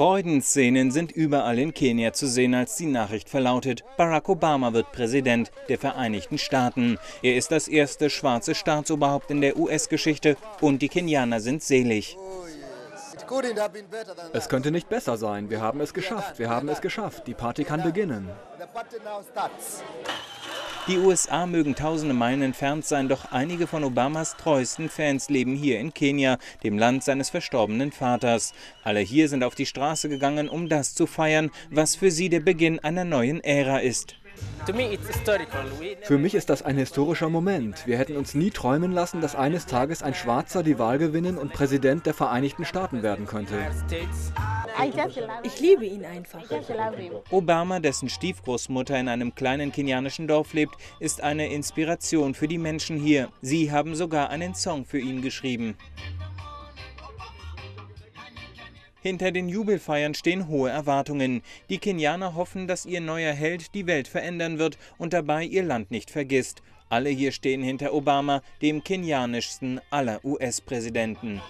Freudenszenen sind überall in Kenia zu sehen, als die Nachricht verlautet, Barack Obama wird Präsident der Vereinigten Staaten. Er ist das erste schwarze Staatsoberhaupt in der US-Geschichte und die Kenianer sind selig. Es könnte nicht besser sein. Wir haben es geschafft. Wir haben es geschafft. Die Party kann beginnen. Die USA mögen tausende Meilen entfernt sein, doch einige von Obamas treuesten Fans leben hier in Kenia, dem Land seines verstorbenen Vaters. Alle hier sind auf die Straße gegangen, um das zu feiern, was für sie der Beginn einer neuen Ära ist. Für mich ist das ein historischer Moment. Wir hätten uns nie träumen lassen, dass eines Tages ein Schwarzer die Wahl gewinnen und Präsident der Vereinigten Staaten werden könnte. Ich liebe ihn einfach. Obama, dessen Stiefgroßmutter in einem kleinen kenianischen Dorf lebt, ist eine Inspiration für die Menschen hier. Sie haben sogar einen Song für ihn geschrieben. Hinter den Jubelfeiern stehen hohe Erwartungen. Die Kenianer hoffen, dass ihr neuer Held die Welt verändern wird und dabei ihr Land nicht vergisst. Alle hier stehen hinter Obama, dem kenianischsten aller US-Präsidenten.